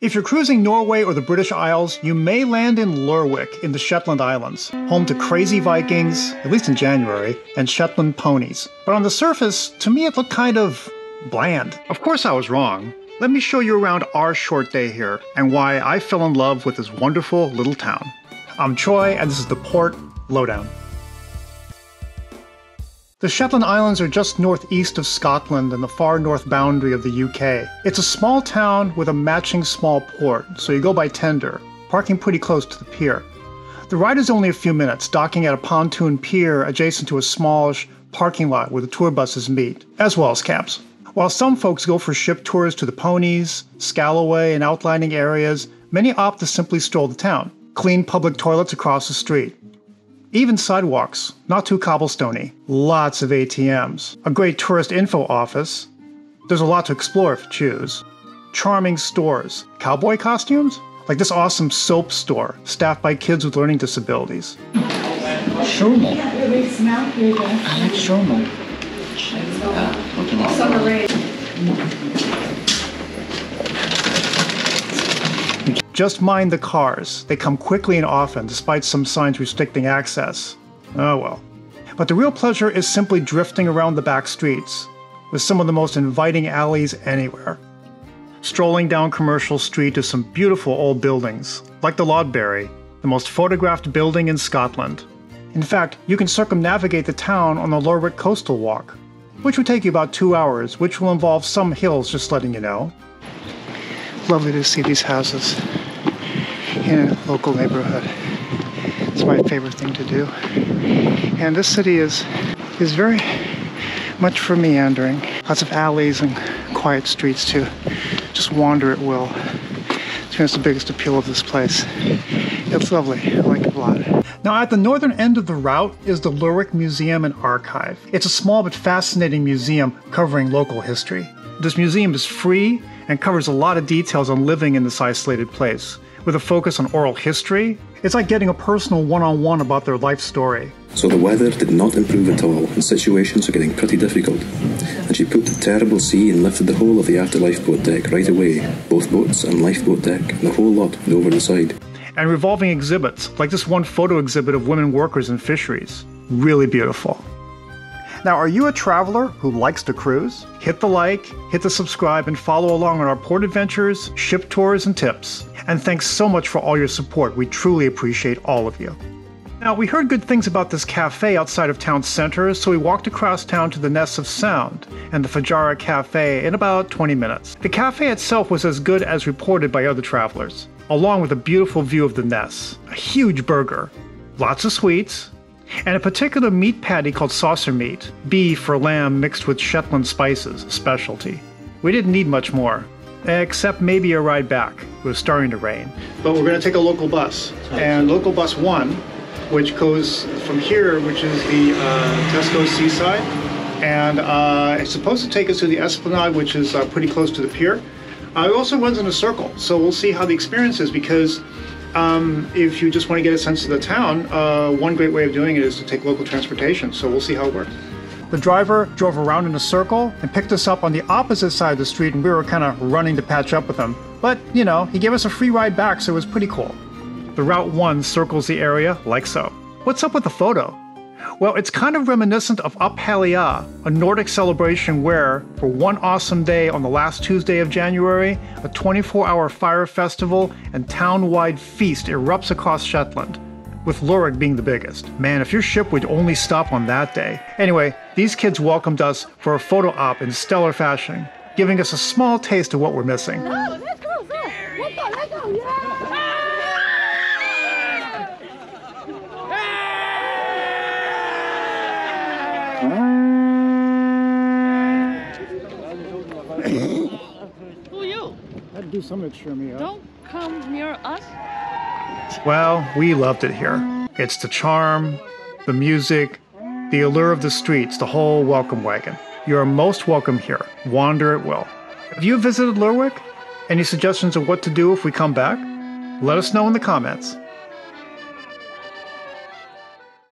If you're cruising Norway or the British Isles, you may land in Lerwick in the Shetland Islands, home to crazy Vikings, at least in January, and Shetland ponies. But on the surface, to me it looked kind of bland. Of course I was wrong. Let me show you around our short day here and why I fell in love with this wonderful little town. I'm Troy, and this is the Port Lowdown. The Shetland Islands are just northeast of Scotland and the far north boundary of the UK. It's a small town with a matching small port, so you go by tender, parking pretty close to the pier. The ride is only a few minutes, docking at a pontoon pier adjacent to a smallish parking lot where the tour buses meet, as well as cabs. While some folks go for ship tours to the ponies, Scalloway, and outlining areas, many opt to simply stroll the town. Clean public toilets across the street, even sidewalks, not too cobblestony. Lots of ATMs. A great tourist info office. There's a lot to explore if you choose. Charming stores. Cowboy costumes? Like this awesome soap store, staffed by kids with learning disabilities. Shomo. I like shomo. Just mind the cars. They come quickly and often, despite some signs restricting access. Oh well. But the real pleasure is simply drifting around the back streets, with some of the most inviting alleys anywhere. Strolling down Commercial Street to some beautiful old buildings, like the Lodberrie, the most photographed building in Scotland. In fact, you can circumnavigate the town on the Lerwick Coastal Walk, which would take you about two hours, which will involve some hills, just letting you know. Lovely to see these houses in a local neighborhood. It's my favorite thing to do. And this city is is very much for meandering. Lots of alleys and quiet streets to just wander at will. That's the biggest appeal of this place. It's lovely. I like it a lot. Now, at the northern end of the route is the Lerwick Museum and Archive. It's a small but fascinating museum covering local history. This museum is free and covers a lot of details on living in this isolated place with a focus on oral history. It's like getting a personal one on one about their life story. So the weather did not improve at all, and situations are getting pretty difficult. And she put the terrible sea and lifted the whole of the after lifeboat deck right away, both boats and lifeboat deck, and the whole lot over the side. And revolving exhibits, like this one photo exhibit of women workers in fisheries. Really beautiful. Now, are you a traveler who likes to cruise? Hit the like, hit the subscribe, and follow along on our port adventures, ship tours, and tips. And thanks so much for all your support. We truly appreciate all of you. Now, we heard good things about this cafe outside of town center, so we walked across town to the Ness of Sound and the Fjara Cafe in about 20 minutes. The cafe itself was as good as reported by other travelers, along with a beautiful view of the Ness, a huge burger, lots of sweets, and a particular meat patty called saucer meat, beef or lamb mixed with Shetland spices, a specialty. We didn't need much more, except maybe a ride back. It was starting to rain. But we're going to take a local bus, and local bus one, which goes from here, which is the uh, Tesco Seaside, and uh, it's supposed to take us to the Esplanade, which is uh, pretty close to the pier. Uh, it also runs in a circle, so we'll see how the experience is because um, if you just want to get a sense of the town, uh, one great way of doing it is to take local transportation. So we'll see how it works. The driver drove around in a circle and picked us up on the opposite side of the street, and we were kind of running to patch up with him. But, you know, he gave us a free ride back, so it was pretty cool. The Route 1 circles the area like so. What's up with the photo? Well, it's kind of reminiscent of Up Helly Aa, a Nordic celebration where, for one awesome day on the last Tuesday of January, a 24 hour fire festival and town wide feast erupts across Shetland, with Lerwick being the biggest. Man, if your ship would only stop on that day. Anyway, these kids welcomed us for a photo op in stellar fashion, giving us a small taste of what we're missing. Oh, let's go, let's go, let's go, yeah! Who you? I'd do something to cheer me up. Don't come near us. Well, we loved it here. It's the charm, the music, the allure of the streets, the whole welcome wagon. You are most welcome here. Wander at will. Have you visited Lerwick? Any suggestions of what to do if we come back? Let us know in the comments.